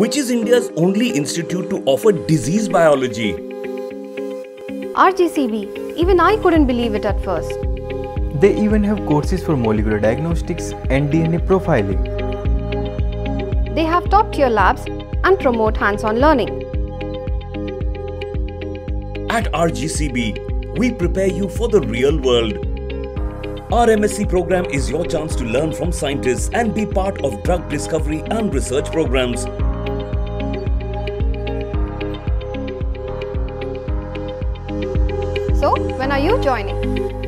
which is India's only institute to offer disease biology. RGCB, even I couldn't believe it at first. They even have courses for molecular diagnostics and DNA profiling. They have top tier labs and promote hands on learning. At RGCB, we prepare you for the real world. Our MSc program is your chance to learn from scientists and be part of drug discovery and research programs. So, when are you joining?